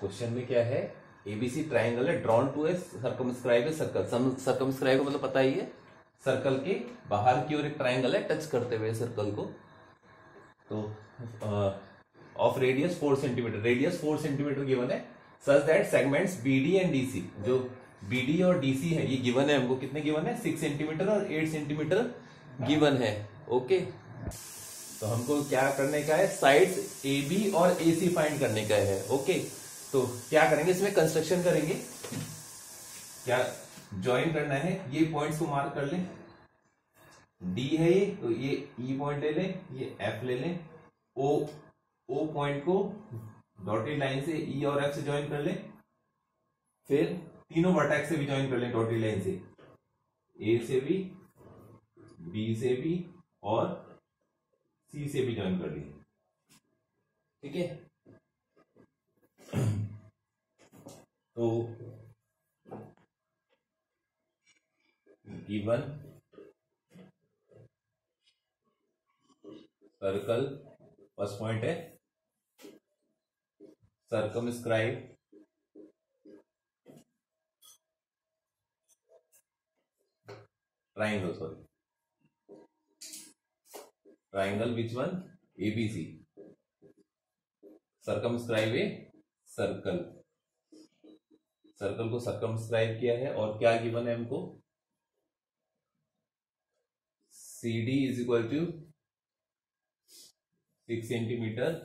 Question में क्या है? एबीसी ट्राइंगल है drawn to a circumscribe circle circumscribe मतलब पता ही है सर्कल के बाहर की ओर एक ट्राइंगल है टच करते हुए सर्कल को। तो of radius four centimetre radius four centimetre given है such that segments BD and DC जो बीडी और डीसी है, ये गिवन है हमको। कितने गिवन है? सिक्स सेंटीमीटर और एट सेंटीमीटर गिवन है। ओके तो हमको क्या करने का है? साइड्स ए बी और ए सी फाइंड करने का है। ओके तो क्या करेंगे? इसमें कंस्ट्रक्शन करेंगे। क्या ज्वाइन करना है? ये पॉइंट्स को मार्क कर लें। डी है ये तो ये ई e पॉइंट ले लें, ये एफ़ ले लें। ओ ओ पॉइंट को डॉटेड लाइन से ई e और एफ़ से ज्वाइन कर लें। फिर तीनों वर्टेक्स से भी ज्वाइन कर लें डॉटेड लाइन से। ए से भी बी से भी और सी से भी ज्वाइन कर लें। ठीक है? तो गिवन सर्कल फ़र्स्ट पॉइंट है। Circumscribe triangle sorry triangle which one ABC circumscribe a circle को सर्कमस्क्राइब किया है और क्या गिवन है हमको? C D is equal to six centimetre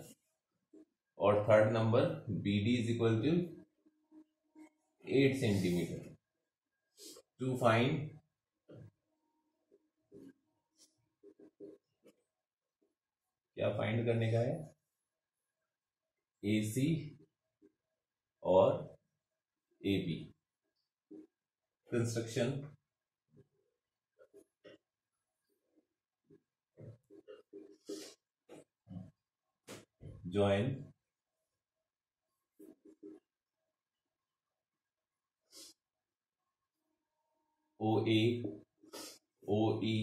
और third number B D is equal to eight centimetre to find क्या फाइंड करने का है? ए सी और A B construction join. OA OE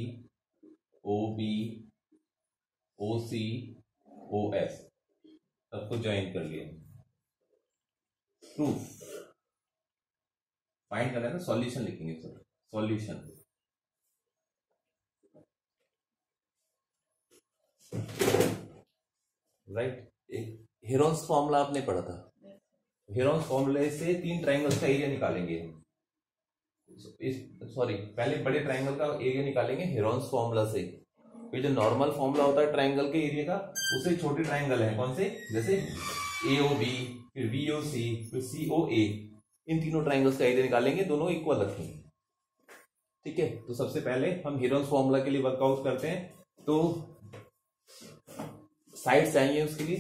OB OC OS सबको join कर लिया। Proof find करना है सॉल्यूशन लिखेंगे sir solution right Heron's formula आपने पढ़ा था। हेरोन्स फॉर्मूले से तीन ट्राइंगल्स का एरिया निकालेंगे। इस सॉरी पहले बड़े ट्राइंगल का एरिया निकालेंगे हेरोन्स फॉर्मूला से। फिर जो नॉर्मल फॉर्मूला होता है ट्राइंगल के एरिया का, उसे छोटे ट्राइंगल है। कौन से? जैसे ए ओ बी फिर बी ओ सी फिर सी ओ ए इन तीनों ट्राइंगल्स का एरिया निकालेंगे दोनों इक्वल रखेंगे। ठीक है? तो सबसे पहले हम हिरोन्स फॉर्मूला के लिए वर्कआउट करते हैं। तो साइड चाहिए उसके लिए।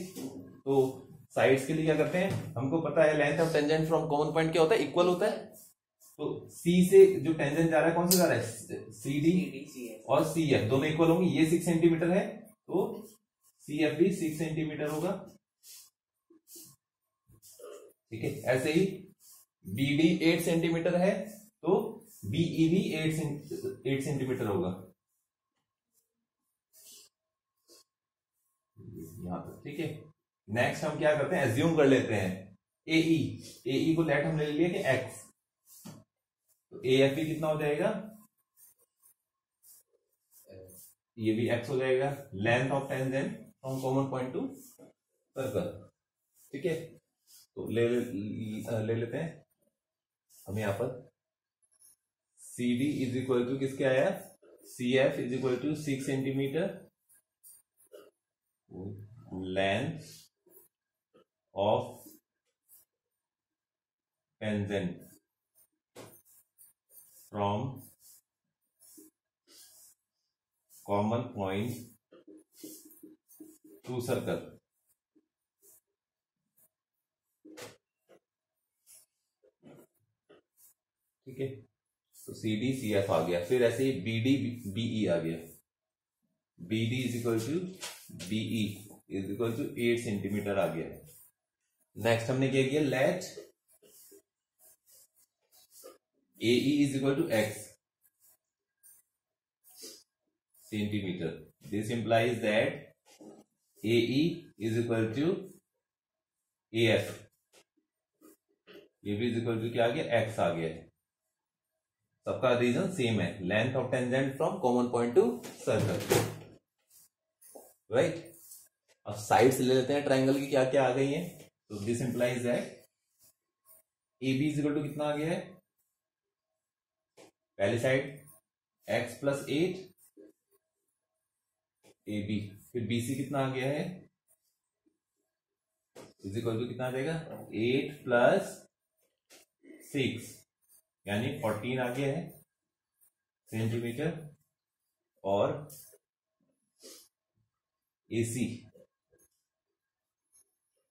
तो साइड्स के लिए क्या करते हैं? हमको पता है length of tangent from common point क्या होता है? इक्वल होता है। तो सी से जो टेंजेंट जा रहा है कौन सा जा रहा है? सी डी और सी एफ़ दोनों इक्वल होंगे। ये सिक्स सेंटीमीटर है। तो सी एफ़ भी सिक्स सेंटीमीटर होगा। ठीक है? ऐसे ही बी डी एट सेंटीमीटर है तो बीई भी एट एट सेंटीमीटर होगा। यहाँ तक ठीक है? नेक्स्ट हम क्या करते हैं? एज्यूम कर लेते हैं। AE AE e। e को लेट हमने ले लिया कि एक्स तो ए एफ़ भी कितना हो जाएगा? ये भी एक्स हो जाएगा। Length of tangent from common point to circle ठीक है? तो ले ले, ले लेते हैं। हम यहाँ पर C D is equal to किसके आया? C F is equal to six centimetre length of tangent from common point to circle. ठीक है? तो सी डी सी एफ़ आ गया। फिर ऐसे ही बी डी बीई आ गया। B D is equal to BE is equal to eight centimetre आ गया। नेक्स्ट हमने क्या किया? Let A is equal to X centimetre this implies that A is equal to A F ये भी is equal to क्या आ गया? एक्स आ गया। है सबका रीजन सेम है. Length of tangent from common point to circle right अब साइड्स ले लेते हैं. ट्राइंगल की क्या क्या आ गई है? तो this implies that A B is equal to कितना आ गया है? पहली side X plus eight A B फिर बी सी कितना आ गया है? इजिकल टू कितना आ जाएगा? एट प्लस सिक्स यानी फोर्टीन आ गया है सेंटीमीटर और एसी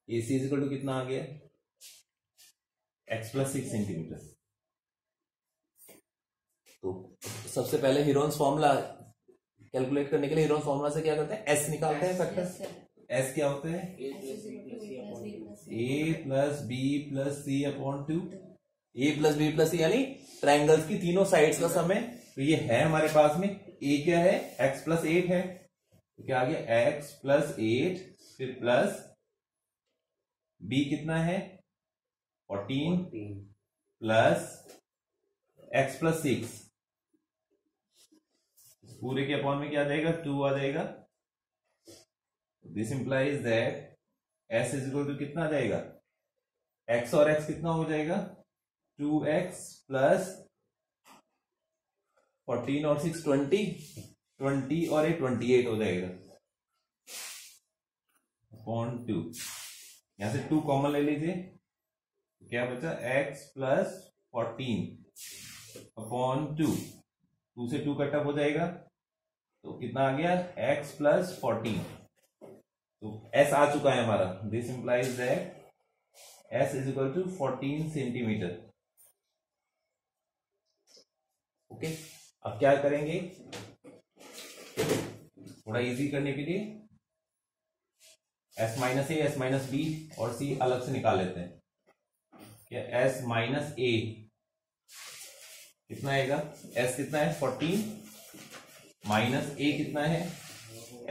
एसी इजिकल टू कितना आ गया एक्स प्लस सिक्स सेंटीमीटर तो सबसे पहले हीरोन्स फॉर्मूला कैलकुलेट करने के लिए हीरोन्स फॉर्मूला से क्या करते हैं? एस निकालते हैं फैक्टर एस क्या होता है? A plus B plus C upon two A plus B plus C यानी ट्राइंगल्स की तीनों साइड्स का समय तो ये है हमारे पास में। ए क्या है? एक्स प्लस एट है। तो क्या आ गया? एक्स प्लस एट फिर प्लस बी कितना है? Fourteen plus x plus six पूरे के अपॉन में क्या आ जाएगा? टू आ जाएगा। This implies that s is equal to कितना आ जाएगा? एक्स और एक्स कितना हो जाएगा? टू एक्स प्लस फोर्टीन और सिक्स ट्वेंटी ट्वेंटी और ए ट्वेंटी एट हो जाएगा। अपॉन टू यहाँ से टू कॉमन ले लीजिए। क्या बचा? X plus fourteen upon two two से टू कटअप हो जाएगा। तो कितना आ गया? एक्स प्लस फोर्टीन तो एस आ चुका है हमारा। This implies that s is equal to fourteen centimetre okay? अब क्या करेंगे? थोड़ा इजी करने के लिए s minus a s minus b और सी अलग से निकाल लेते हैं। क्या एस माइनस ए कितना आएगा? एस कितना है? फोर्टीन माइनस ए कितना है?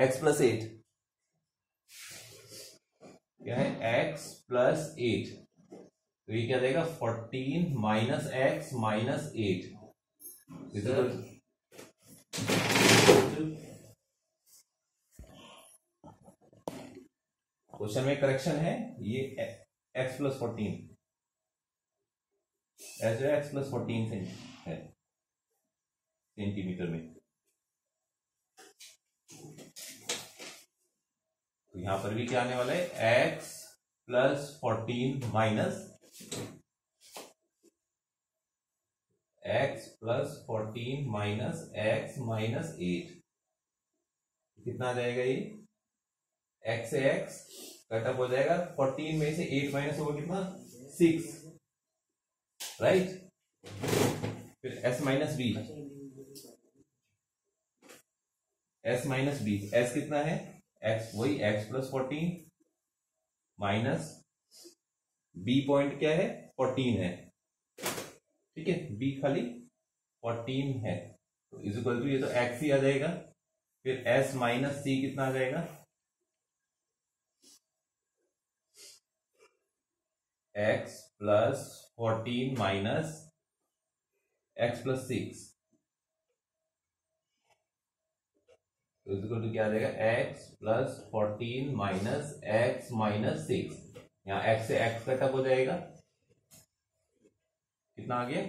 एक्स प्लस एट क्या है? एक्स प्लस एट तो ये क्या देगा? Fourteen minus x minus eight question में करेक्शन है? ये एक्स प्लस फोर्टीन जो एक्स प्लस फोर्टीन से है. सेंटीमीटर में. तो यहाँ पर भी क्या आने वाला है? X plus fourteen minus x plus fourteen minus x minus eight. कितना आ जाएगा ये? एक्स एक्स कटअप हो जाएगा। फोर्टीन में से एट माइनस होगा कितना? सिक्स। राइट? फिर s minus b. S minus b. S कितना है? एक्स। वही x plus fourteen minus b point क्या है? फोर्टीन है। ठीक है? बी खाली फोर्टीन है तो इजिकल टू ये तो एक्स ही आ जाएगा, फिर एस माइनस सी कितना आ जाएगा? X plus fourteen minus x plus six तो इजिकल टू क्या आ जाएगा? X plus fourteen minus x minus six यहाँ एक्स से एक्स कटअप हो जाएगा। कितना आ गया?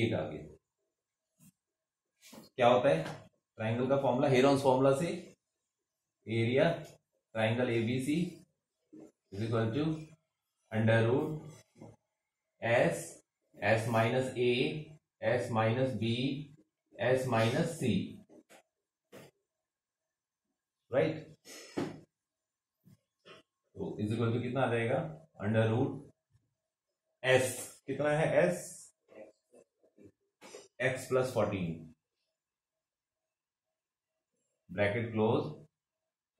एट आ गया क्या होता है? ट्राइंगल का फॉर्मूला हेरोन्स फॉर्मूला से area triangle ABC is equal to under root s s minus a s minus b s minus c right तो इज़ इक्वल टू कितना आ जाएगा? अंडर रूट एस कितना है s x plus fourteen bracket close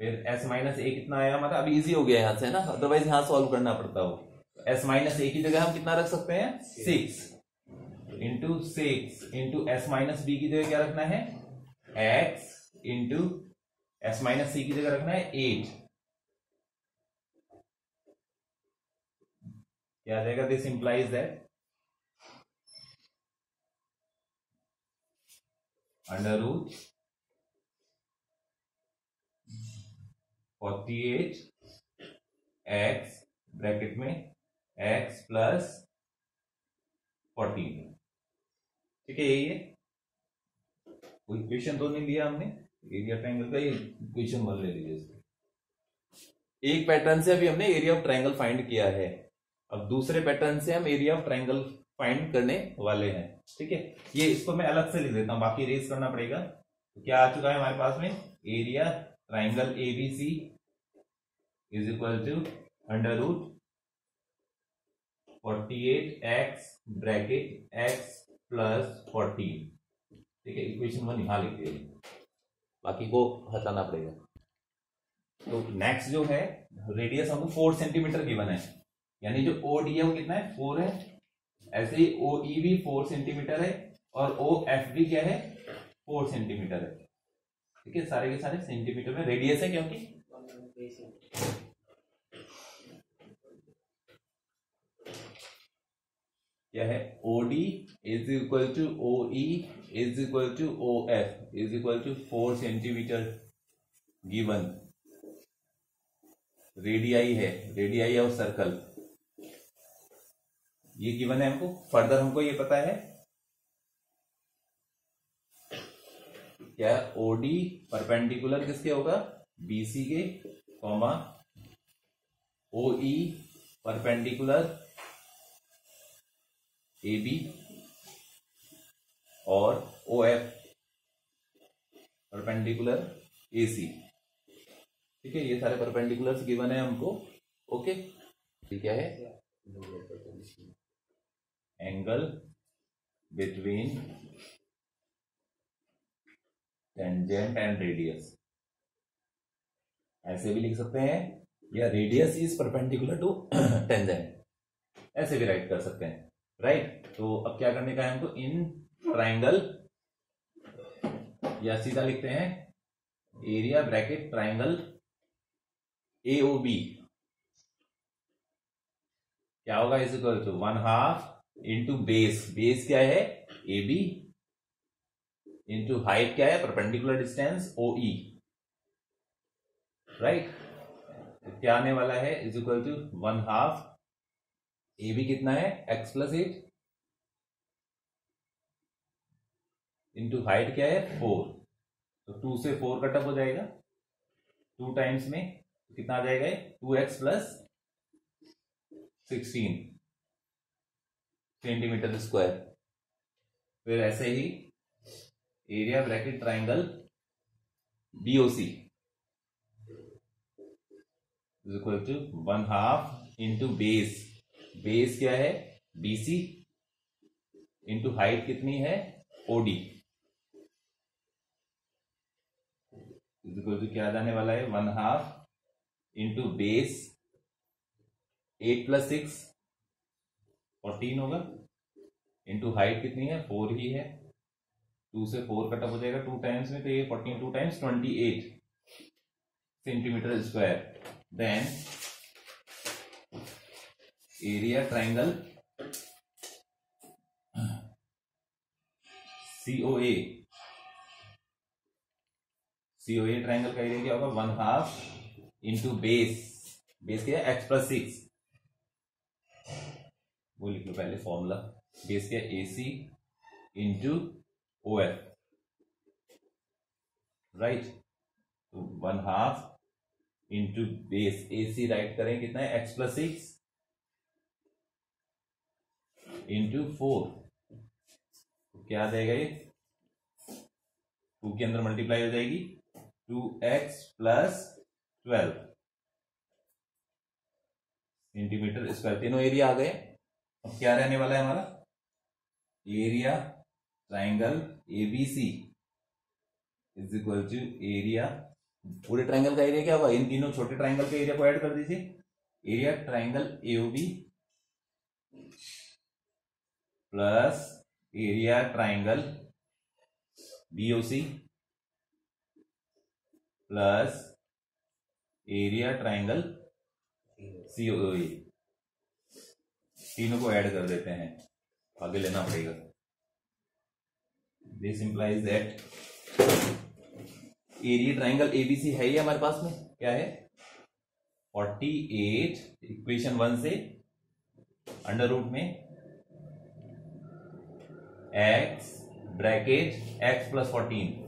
फिर S minus ए कितना आया? हमारा अभी इजी हो गया यहाँ से ना? अदरवाइज़ यहाँ सॉल्व करना पड़ता हो। एस माइनस ए की जगह हम कितना रख सकते हैं? Six into six into s minus b की जगह क्या रखना है? X into s minus c की जगह रखना है एट क्या आ जाएगा? This implies that under root forty eight x bracket में एक्स प्लस फोर्टीन ठीक है, यही है। कोई क्वेश्चन तो नहीं दिया हमने। एरिया ट्रायंगल का ये क्वेश्चन वन ले लीजिए एक पैटर्न से अभी हमने एरिया ऑफ़ ट्रायंगल फाइंड किया है। अब दूसरे पैटर्न से हम एरिया ऑफ़ ट्रायंगल फाइंड करने वाले हैं। ठीक है? ये इसको मैं अलग से लिख देता हूँ, बाकी रेस करना पड़ेगा। तो क्या आ चुका है हमारे पास में? Area triangle ABC is equal to under root forty eight x bracket x plus fourteen ठीक है? इक्वेशन वन यहाँ लिख दिया बाकी को हटाना पड़ेगा। तो नेक्स्ट जो है रेडियस हमको फोर सेंटीमीटर गिवन है। यानी जो ओ डी है वो कितना है? फोर है। ऐसे ही ओ ई भी फोर सेंटीमीटर है और ओ एफ़ भी क्या है? फोर सेंटीमीटर है। ठीक है? सारे के सारे सेंटीमीटर में रेडियस है क्योंकि? क्या है? OD is equal to O is equal to O F is equal to four centimetre given radii है। रेडियाई ऑफ़ सर्कल ये गिवन है हमको। फर्दर हमको ये पता है। क्या ओडी परपेंडिकुलर किसके होगा? बीसी के comma O E perpendicular A B और ओ एफ़ परपेंडिकुलर ए सी ठीक है, ये सारे परपेंडिकुलर्स गिवन है हमको। ओके ठीक है? Angle between tangent and radius ऐसे भी लिख सकते हैं, या radius is perpendicular to tangent ऐसे भी राइट कर सकते हैं राइट तो अब क्या करने का है हमको? इन ट्राइंगल या सीधा लिखते हैं area bracket triangle A B क्या होगा is equal to one half into base base क्या है? ए बी इंटू हाइट क्या है? Perpendicular distance O E right क्या आने वाला है? Is equal to one half A B कितना है? X plus eight into height क्या है? फोर तो टू से फोर कटअप हो जाएगा. टू टाइम्स में कितना आ जाएगा? Two x plus sixteen centimetre square फिर ऐसे ही area bracket triangle BOC equal to one half into base base क्या है? बीसी इंटू हाइट कितनी है? ओडी इक्वल टू क्या जाने वाला है? One half into base eight plus six fourteen होगा। इंटू हाइट कितनी है? फोर ही है। टू से फोर कटअप हो जाएगा। टू टाइम्स में तो ये fourteen two times twenty eight centimetre square then area triangle COA COA triangle का एरिया क्या होगा? One half into base base क्या है? एक्स प्लस सिक्स वो लिख लो पहले फॉर्मूला बेस क्या A C into O F right one half into base A C right करें कितना है? X plus six into four क्या जाएगा ये? टू के अंदर मल्टीप्लाई हो जाएगी. Two x plus twelve centimetre square तीनों एरिया आ गए. अब क्या रहने वाला है हमारा? Area triangle ABC is equal to area पूरे ट्राइंगल का एरिया क्या होगा? इन तीनों छोटे ट्राइंगल के एरिया को ऐड कर दीजिए। Area triangle AOB plus area triangle BOC plus area triangle CO तीनों को ऐड कर देते हैं। आगे लेना पड़ेगा। This implies that area triangle ABC है ही हमारे पास में? क्या है? 48 इक्वेशन वन से अंडर रूट में x bracket x plus fourteen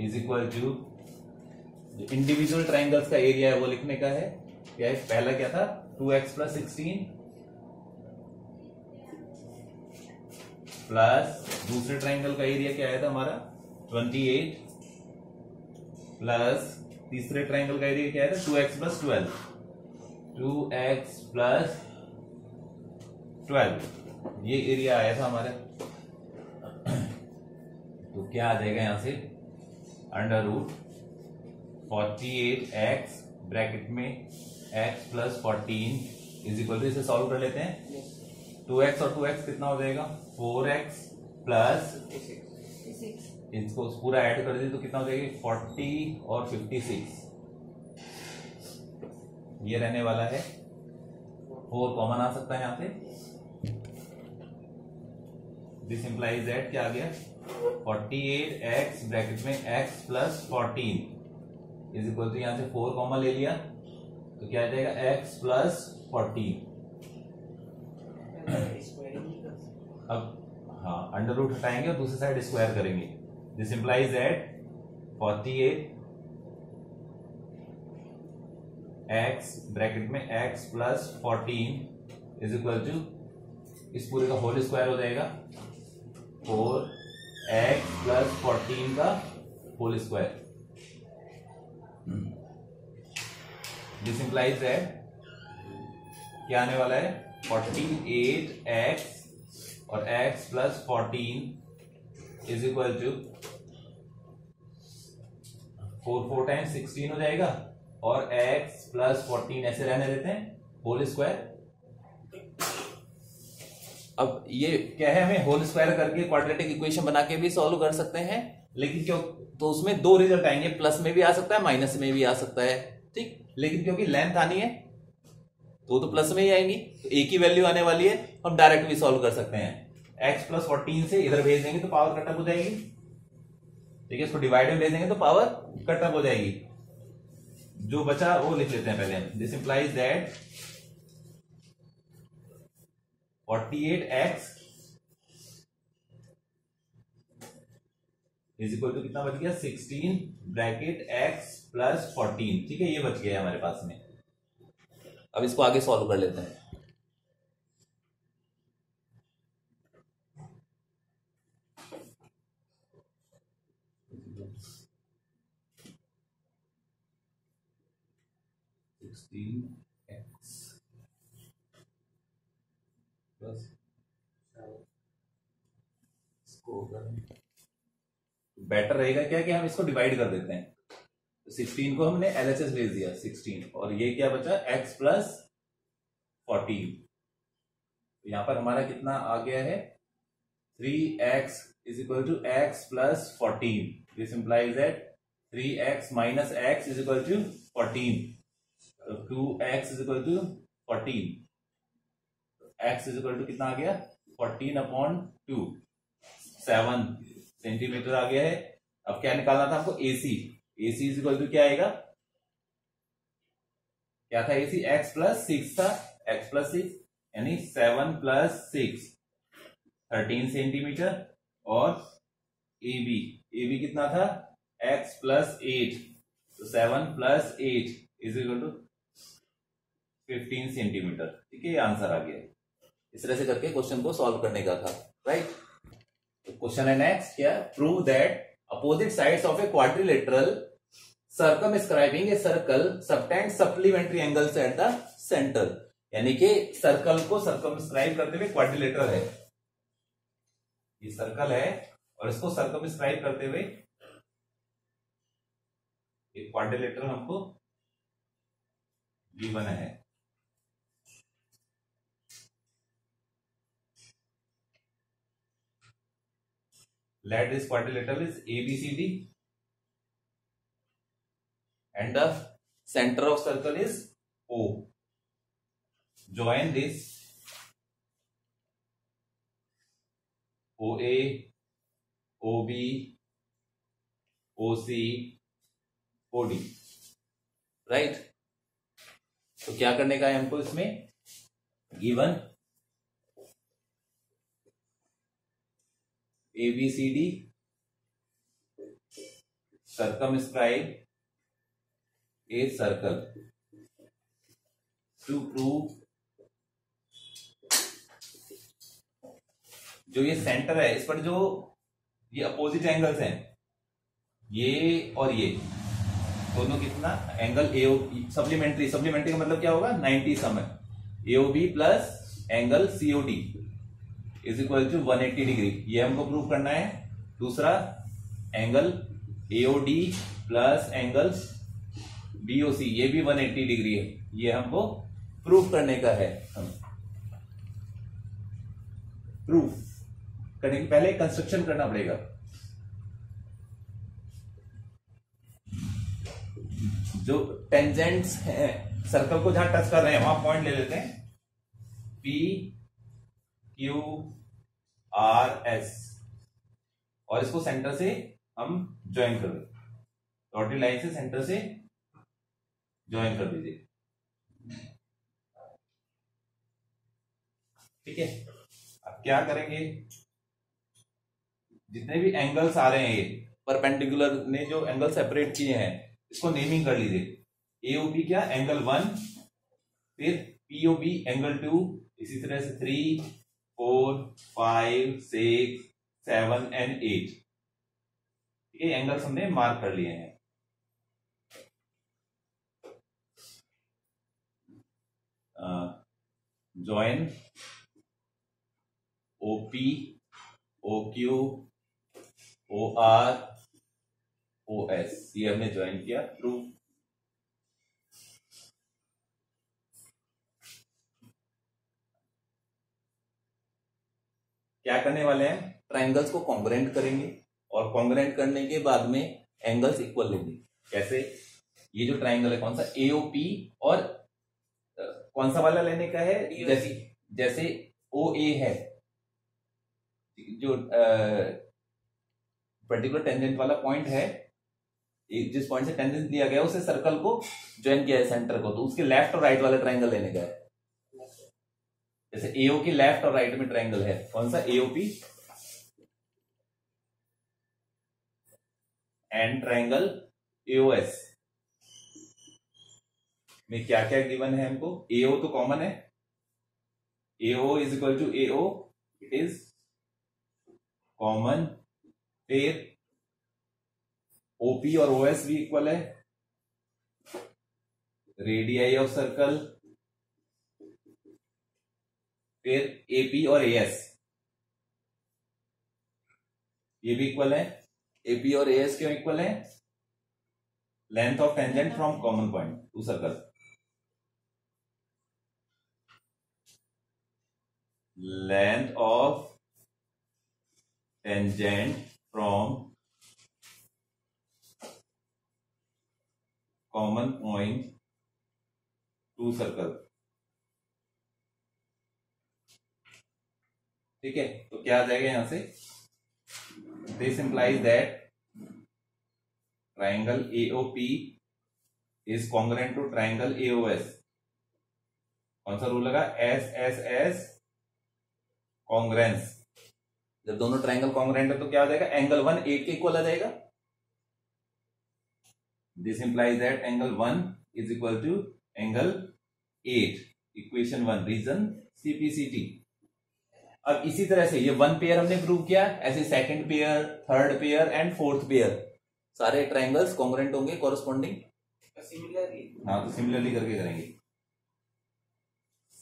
is equal to जो इंडिविजुअल ट्राइंगल्स का एरिया है वो लिखने का है। क्या है? पहला क्या था? Two x plus sixteen plus दूसरे ट्राइंगल का एरिया क्या आया था हमारा? ट्वेंटी एट प्लस तीसरे ट्राइंगल का एरिया क्या है two x plus twelve two x plus twelve ये एरिया आया था हमारे। तो क्या आ जाएगा यहाँ से? Under root forty eight x bracket में x plus fourteen is equal to इसे सॉल्व कर लेते हैं। टू एक्स और टू एक्स कितना हो जाएगा? फोर एक्स प्लस इसको पूरा ऐड कर दे तो कितना हो जाएगा? फोर्टी और फिफ्टी सिक्स ये रहने वाला है। फोर कॉमन आ सकता है यहाँ से दिस इंप्लाइज दैट क्या आ गया? फोर्टी एट एक्स ब्रैकेट में x plus fourteen is equal to यहाँ से फोर कॉमन ले लिया। तो क्या आ जाएगा? एक्स प्लस फोर्टीन अब हाँ अंडर रूट हटाएँगे और दूसरी साइड स्क्वायर करेंगे। This implies eight forty eight x bracket में x plus fourteen is equal to इस पूरे का होल स्क्वायर हो जाएगा। फोर एक्स प्लस फोर्टीन का whole square this implies that क्या आने वाला है? फोर्टीन एट एक्स और x plus fourteen is equal to four four times sixteen हो जाएगा और एक्स प्लस फोर्टीन ऐसे रहने देते हैं होल स्क्वायर अब ये क्या है हमें? होल स्क्वायर करके क्वाड्रेटिक इक्वेशन बना के भी सॉल्व कर सकते हैं, लेकिन क्यों? तो उसमें दो रिज़ल्ट आएँगे प्लस में भी आ सकता है माइनस में भी आ सकता है। लेकिन क्योंकि लेंथ आनी है तो तो प्लस में ही आएँगी तो एक ही वैल्यू आने वाली है, हम डायरेक्ट भी सॉल्व कर सकते हैं। एक्स प्लस फोर्टीन से इधर भेज देंगे तो पावर कटअप हो जाएगी। ठीक है, इसको डिवाइड में भेज देंगे तो पावर कटअप हो जाएगी। जो बचा वो लिख लेते हैं पहले हम। This implies that forty eight x is equal to कितना बच गया? Sixteen bracket x plus fourteen ठीक है, ये बच गया हमारे पास में। अब इसको आगे सॉल्व कर लेते हैं। प्लस इसको बेटर रहेगा क्या कि हम इसको डिवाइड कर देते हैं? सिक्सटीन को हमने एलएचएस भेज दिया सिक्सटीन और ये क्या बचा? एक्स प्लस फोर्टीन यहाँ पर हमारा कितना आ गया है? Three x is equal to x plus fourteen this implies that three x minus x is equal to fourteen two x is equal to fourteen x is equal to कितना आ गया? Fourteen upon two seven centimetre आ गया है। अब क्या निकालना था आपको AC AC is equal to क्या आएगा? क्या था एसी एक्स प्लस सिक्स था। एक्स प्लस सिक्स यानी seven plus six thirteen centimetre और ए बी ए बी कितना था? एक्स प्लस एट तो seven plus eight is equal to fifteen centimetre ठीक है आंसर आ गया। इस तरह से करके क्वेश्चन को सॉल्व करने का था। राइट क्वेश्चन है नेक्स्ट क्या prove that opposite sides of a quadrilateral circumscribing a circle subtend supplementary angles at the centre यानी कि सर्कल को सर्कमस्क्राइब करते हुए क्वाड्रिलेटरल है। ये सर्कल है और इसको सर्कमस्क्राइब करते हुए एक क्वाड्रिलेटरल हमको ये बना है। Let is quadrilateral is ABCD and the centre of circle is O join this O A O B O C O D right तो क्या करने का है हमको इसमें? Given A B C D circumscribe a, circle. To prove जो ये centre है, इस पर जो ये अपोजिट एंगल्स हैं, ये और ये, दोनों कितना? एंगल ए सप्लीमेंट्री सप्लीमेंट्री का मतलब क्या होगा? 90 सम है। AOB plus angle COD is equal to 180 degree ये हमको प्रूव करना है। दूसरा angle AOD plus angle BOC ये भी 180 डिग्री है। ये हमको प्रूफ करने का है। हम प्रूफ करने के पहले कंस्ट्रक्शन करना पड़ेगा। जो टेंजेंट्स हैं सर्कल को जहाँ टच कर रहे हैं, वहाँ पॉइंट ले लेते हैं। पी क्यू आर एस और इसको सेंटर से हम ज्वाइन कर दें डॉटेड लाइन से सेंटर से ज्वाइन कर दीजिए। ठीक है? अब क्या करेंगे? जितने भी एंगल्स आ रहे हैं ये परपेंडिकुलर ने जो एंगल सेपरेट किए हैं, इसको नेमिंग कर लीजिए। एओबी क्या? एंगल वन फिर पीओबी एंगल टू इसी तरह से three four, five, six, seven and eight. ये एंगल्स हमने मार्क कर लिए हैं। Join OP O Q O R O S ये हमने ज्वाइन किया। प्रूफ क्या करने वाले हैं? ट्राइंगल्स को कॉन्ग्रेंट करेंगे और कॉन्ग्रेंट करने के बाद में एंगल्स इक्वल लेंगे। कैसे? ये जो ट्राइंगल है कौन सा? एओपी और कौन सा वाला लेने का है? जैसे जैसे ओ ए है जो पर्टिकुलर टेंजेंट वाला पॉइंट है एक जिस पॉइंट से टेंजेंट दिया गया उसे सर्कल को ज्वाइन किया है सेंटर को तो उसके लेफ़्ट और राइट वाला ट्राइंगल लेने का है। जैसे एओ की लेफ़्ट और राइट में ट्राइंगल है। कौन सा एओपी एंड ट्राइंगल एओएस में क्या क्या गिवन है हमको? एओ तो कॉमन है। AO is equal to AO it is common फिर ओपी और ओएस भी इक्वल है। रेडियाई ऑफ़ सर्कल फिर एपी और ए एस ये भी इक्वल है। एपी और ए एस क्यों इक्वल है? Length of tangent from common point to circle length of tangent from common point to circle ठीक है? तो क्या आ जाएगा यहाँ से? This implies that triangle AOP is congruent to triangle AOS कौन सा रूल लगा? एस एस एस कॉन्ग्रेंस जब दोनों ट्राइंगल कॉन्ग्रेंट है तो क्या आ जाएगा? एंगल वन एट के इक्वल आ जाएगा. This implies that angle one is equal to angle eight equation one reason CPCT अब इसी तरह से ये वन पेयर हमने प्रूव किया ऐसे second pair third pair and fourth pair सारे ट्राइंगल्स कॉन्ग्रेंट होंगे कॉरेस्पॉन्डिंग सिमिलरली हाँ तो सिमिलरली करके करेंगे।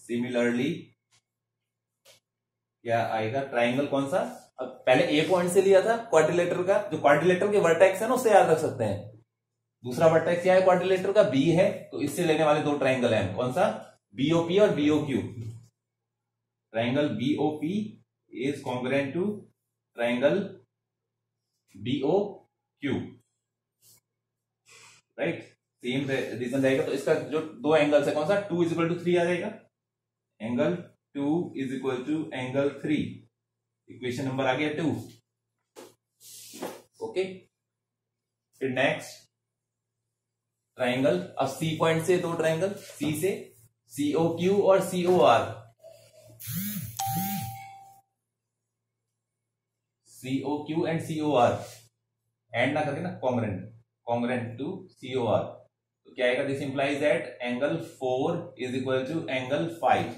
सिमिलरली क्या आएगा? ट्राइंगल कौन सा? अब पहले ए पॉइंट से लिया था क्वाड्रिलेटर का। जो क्वाड्रिलेटर के वर्टेक्स है ना उससे याद रख सकते हैं। दूसरा वर्टेक्स क्या है? क्वाड्रिलेटर का बी है तो इससे लेने वाले दो ट्राइंगल हैं। कौन सा? बीओपी और BOQ triangle BOP is congruent to triangle BOQ right same reason रहेगा तो इसका जो दो एंगल्स है कौन सा? Two is equal to three आ जाएगा। Angle two is equal to angle three equation number आ गया टू ओके फिर नेक्स्ट ट्राइंगल अब सी पॉइंट से दो ट्राइंगल सी से सीओ क्यू और CO R CO Q and CO R and ना करके ना congruent congruent to CO R तो क्या आएगा? This implies that angle four is equal to angle five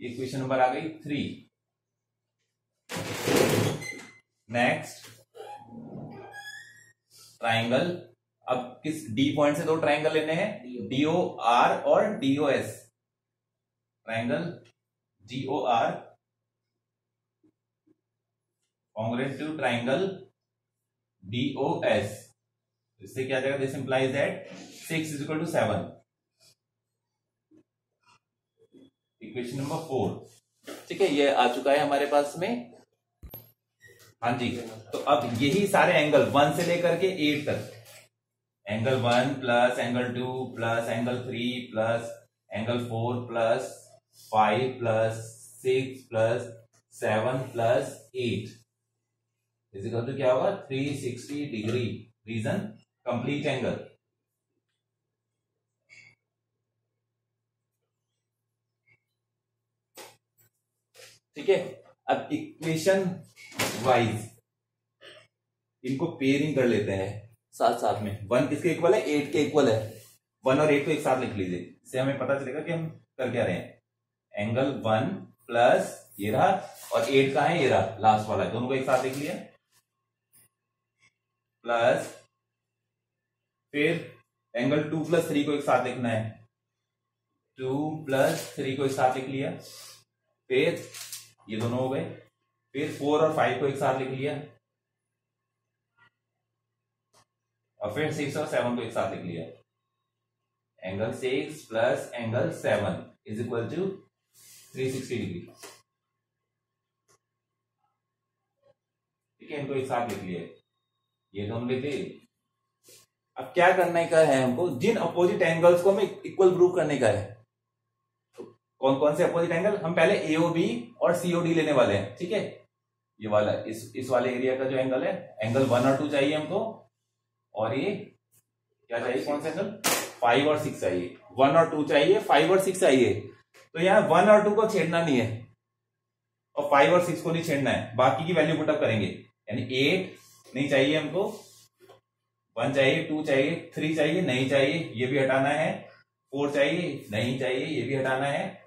equation number आ गई थ्री नेक्स्ट ट्राइंगल अब किस डी पॉइंट से दो ट्राइंगल लेने हैं? डीओ आर और DO S triangle DO R congruent triangle triangle O S इससे क्या जाएगा? This implies that six is equal to seven equation number four ठीक है, ये आ चुका है हमारे पास में। हाँ जी तो अब यही सारे एंगल वन से लेकर के एट तक। Angle one plus angle two plus angle three plus angle four plus five plus six plus seven plus eight is equal to क्या होगा three sixty degree reason complete angle ठीक है? अब equation wise इनको pairing कर लेते हैं साथ साथ में। वन किसके इक्वल है? एट के इक्वल है। वन और एट को एक साथ लिख लीजिए। इससे हमें पता चलेगा कि हम कर क्या रहे हैं। एंगल वन प्लस ये रहा, और एट का है ये रहा लास्ट वाला, दोनों को एक साथ लिख लिया। प्लस फिर एंगल टू प्लस थ्री को एक साथ लिखना है। टू प्लस थ्री को एक साथ लिख लिया। फिर ये दोनों हो गए। फिर फोर और फाइव को एक साथ लिख लिया। और फिर सिक्स और सेवन को एक साथ लिख लिया। Angle six plus angle seven is equal to three sixty degree ठीक है, इनको एक साथ लिख लिया ये दोनों लिख लिए अब क्या करने का है हमको? जिन अपोजिट एंगल्स को हमें इक्वल प्रूव करने का है तो कौन कौन से अपोजिट एंगल हम पहले एओबी और सीओडी लेने वाले हैं, ठीक है? ये वाला, इस इस वाले एरिया का जो एंगल है एंगल वन और टू चाहिए हमको। और ये क्या चाहिए? कौन सा एंगल फाइव और सिक्स चाहिए। वन और टू चाहिए फाइव और सिक्स चाहिए। तो यहाँ वन और टू को छेड़ना नहीं है। और फाइव और सिक्स को नहीं छेड़ना है। बाकी की वैल्यू पुटअप करेंगे। यानी एट नहीं चाहिए हमको। वन चाहिए टू चाहिए थ्री चाहिए, नहीं चाहिए, ये भी हटाना है। फोर चाहिए, नहीं चाहिए, ये भी हटाना है।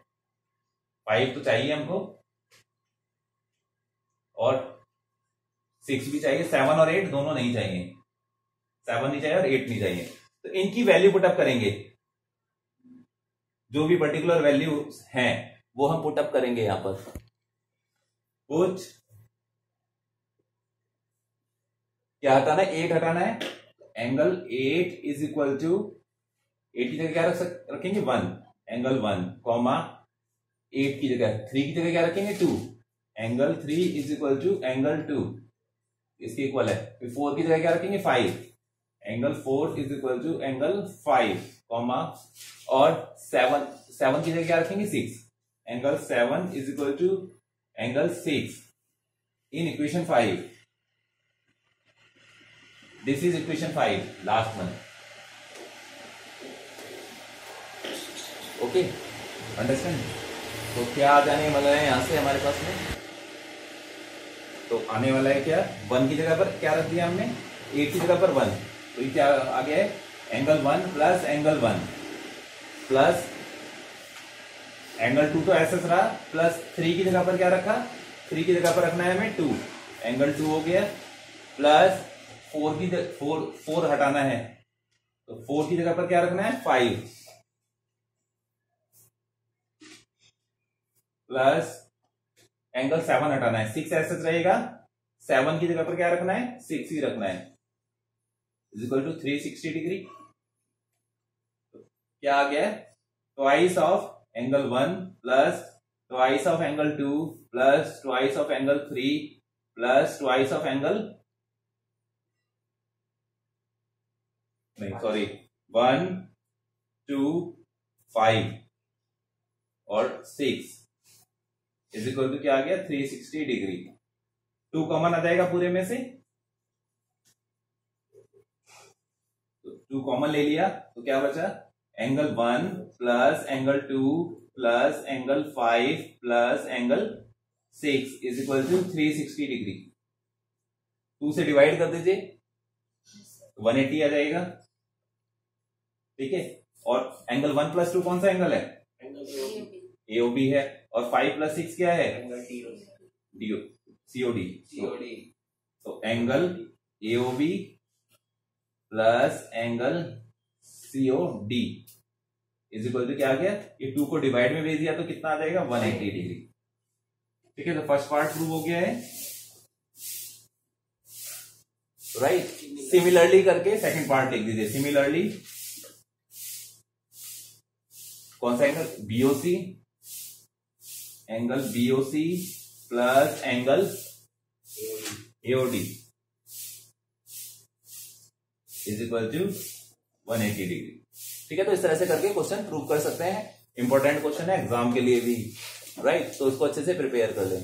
फाइव तो चाहिए हमको। और सिक्स भी चाहिए सेवन और एट दोनों नहीं चाहिए। सेवन नहीं चाहिए और एट नहीं चाहिए। तो इनकी वैल्यू पुटअप करेंगे। जो भी पर्टिकुलर वैल्यू है, वो हम पुटअप करेंगे यहाँ पर। कुछ क्या हटाना है? एट हटाना है। Angle eight is equal to eight की जगह क्या रख रखेंगे? One angle one comma eight की जगह। थ्री की जगह क्या रखेंगे? Two angle three is equal to angle two इसके इक्वल है। फिर फोर की जगह क्या रखेंगे? Five angle four is equal to angle five comma और सेवन सेवन की जगह क्या रखेंगे? Six angle seven is equal to angle six in equation five this is equation five last one okay understand तो क्या आ जाने वाला है यहाँ से हमारे पास में? तो आने वाला है क्या? वन की जगह पर क्या रख दिया हमने? एट की जगह पर वन तो ये क्या आ गया है? Angle one plus angle one plus angle two तो ऐसा रहा प्लस थ्री की जगह पर क्या रखा? थ्री की जगह पर रखना है हमें टू एंगल टू हो गया प्लस फोर की फोर फोर हटाना है. तो फोर की जगह पर क्या रखना है? फाइव प्लस एंगल सेवन हटाना है. सिक्स ऐसे रहेगा. सेवन की जगह पर क्या रखना है? सिक्स ही रखना है. Is equal to three sixty degree क्या आ गया? Twice of angle one plus twice of angle two plus twice of angle three plus twice of angle नहीं सॉरी वन टू फाइव और सिक्स इज़ इक्वल टू क्या आ गया? Three sixty degree two common आ जाएगा पूरे में से? तो टू कॉमन ले लिया तो क्या बचा? Angle one plus angle two plus angle five plus angle six is equal to three sixty degree two से डिवाइड कर दीजिए वन एटी आ जाएगा। ठीक है? और एंगल वन प्लस टू कौन सा एंगल है? एओबी है। और फाइव प्लस सिक्स क्या है? डीओ सीओडी सीओडी तो angle AO B plus angle COD is equal to क्या आ गया? ये टू को डिवाइड में भेज दिया तो कितना आ जाएगा? 180 डिग्री ठीक है तो फ़र्स्ट पार्ट प्रूव हो गया है। राइट सिमिलरली करके सेकंड पार्ट लिख दीजिए। सिमिलरली कौन सा angle BOC angle BOC plus angle AOD is equal to 180 degree ठीक है तो इस तरह से करके क्वेश्चन प्रूव कर सकते हैं। इंपॉर्टेंट क्वेश्चन है एग्ज़ाम के लिए भी राइट तो इसको अच्छे से प्रिपेयर कर लें।